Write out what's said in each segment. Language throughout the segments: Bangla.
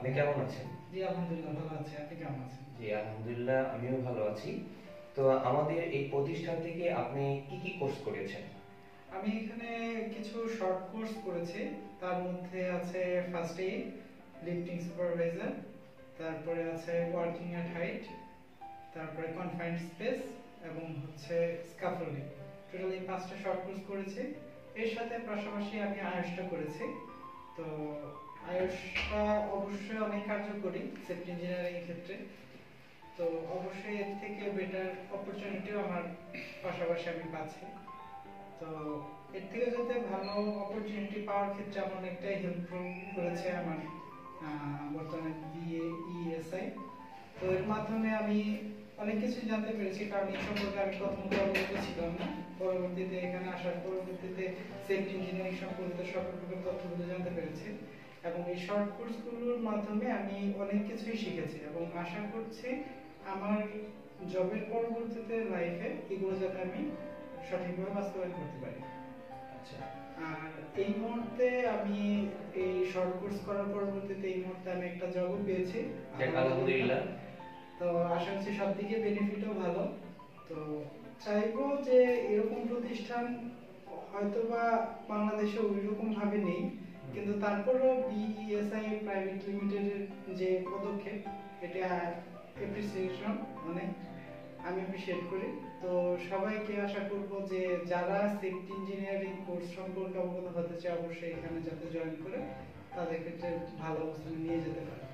আপনি কেমন আছেন? জি আলহামদুলিল্লাহ ভালো আছি। আপনি কেমন আছেন? জি আলহামদুলিল্লাহ আমিও ভালো আছি। তো আমাদের এই প্রতিষ্ঠান থেকে আপনি কি কি কোর্স করেছেন? আমি এখানে কিছু শর্ট কোর্স করেছি। তার মধ্যে আছে ফার্স্ট এইড লিফটিং সুপারভাইজার তারপরে আছে ওয়ার্কিং অ্যাট হাইট তারপরে কনফাইন্ড স্পেস এবং হচ্ছে স্কাফোল্ডিং টোটাল এই পাঁচটা শর্ট কোর্স করেছি। এর সাথে পাশাপাশি আমি আয়ুষটা করেছি। তো আয়ুষটা অবশ্যই অনেক কার্যকরী সেফটি ইঞ্জিনিয়ারিং ক্ষেত্রে। তো অবশ্যই এর থেকে বেটার অপরচুনিটিও আমার পাশাপাশি আমি পাচ্ছি। তো এর থেকে যাতে ভালো অপরচুনিটি পাওয়ার ক্ষেত্রে আমার অনেকটাই হেল্পফুল করেছে আমার বর্তমানে বিএ ইএসআই তো এর মাধ্যমে আমি অনেক কিছু জানতে পেরেছি, কারণ এই সম্পর্কে আমি প্রথমত অবগত ছিলাম না। পরবর্তীতে এখানে আসার পরবর্তীতে সেফটি ইঞ্জিনিয়ারিং সম্পর্কিত সকল প্রকার তথ্যগুলো জানতে পেরেছি। এবং এই শর্ট কোর্সগুলোর মাধ্যমে আমি অনেক কিছুই শিখেছি এবং আশা করছি আমার জবের পরবর্তীতে লাইফে এগুলো যাতে আমি সঠিকভাবে বাস্তবায়ন করতে পারি। আচ্ছা। আর এই মুহূর্তে আমি এই শর্ট কোর্স করার পরবর্তীতে এই মুহূর্তে আমি একটা জবও পেয়েছি। আলহামদুলিল্লাহ। তো আশা করছি সব দিকে বেনিফিটও ভালো। তো চাইব যে এরকম প্রতিষ্ঠান হয়তোবা বাংলাদেশে ওই রকম ভাবে নেই। কিন্তু তারপরেও বিইএসআই প্রাইভেট লিমিটেডের যে পদক্ষেপ এটা অ্যাপ্রিসিয়েশন মানে আমি অ্যাপ্রিসিয়েট করি। তো সবাইকে আশা করব যে যারা সেফটি ইঞ্জিনিয়ারিং কোর্স সম্পর্কে অবগত হতে চায় অবশ্যই এখানে যাতে জয়েন করে তাদের ক্ষেত্রে ভালো অবস্থানে নিয়ে যেতে পারে।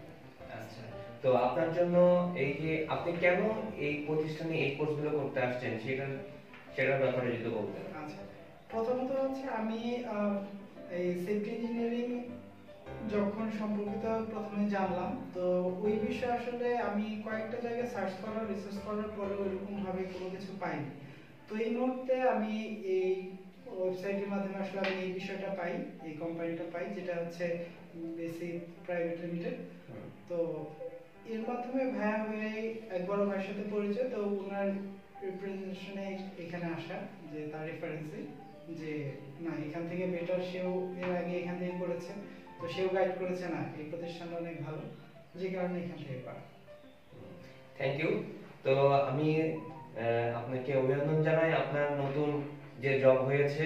আচ্ছা তো আপনার জন্য এই যে আপনি কেন এই প্রতিষ্ঠানে এই কোর্সগুলো করতে আসছেন? সেটা সেটার ব্যাপারে যদি বলতেন। আচ্ছা প্রথমত হচ্ছে আমি প্রথমে জানলাম। তো ওই বিষয়ে আসলে আমি কয়েকটা জায়গায় সার্চ করার রিসার্চ করার পরে ওইরকম ভাবে কোনো কিছু পাইনি। তো এই মুহূর্তে আমি এই ওয়েবসাইটের মাধ্যমে আসলে আমি এই বিষয়টা পাই এই কোম্পানিটা পাই যেটা হচ্ছে বেসিক প্রাইভেট লিমিটেড তো এর মাধ্যমে ভাইয়া হয়ে এক বড় ভাইয়ের সাথে পরিচয় তো ওনার রিপ্রেজেন্টেশনে এখানে আসা যে তার রেফারেন্সে যে না এখান থেকে বেটার সেও এর আগে এখান থেকে করেছে। তো সেও গাইড করেছে না এই প্রতিষ্ঠানটা অনেক ভালো যে কারণে এখান থেকে পাওয়া থ্যাংক ইউ তো আমি আহ, আপনাকে অভিনন্দন জানাই আপনার নতুন যে জব হয়েছে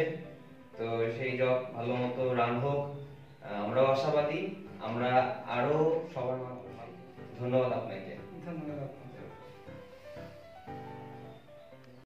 তো সেই জব ভালো মতো রান হোক। আহ, আমরাও আশাবাদী আমরা আরও সবার মাধ্যমে ধন্যবাদ আপনাকে। ধন্যবাদ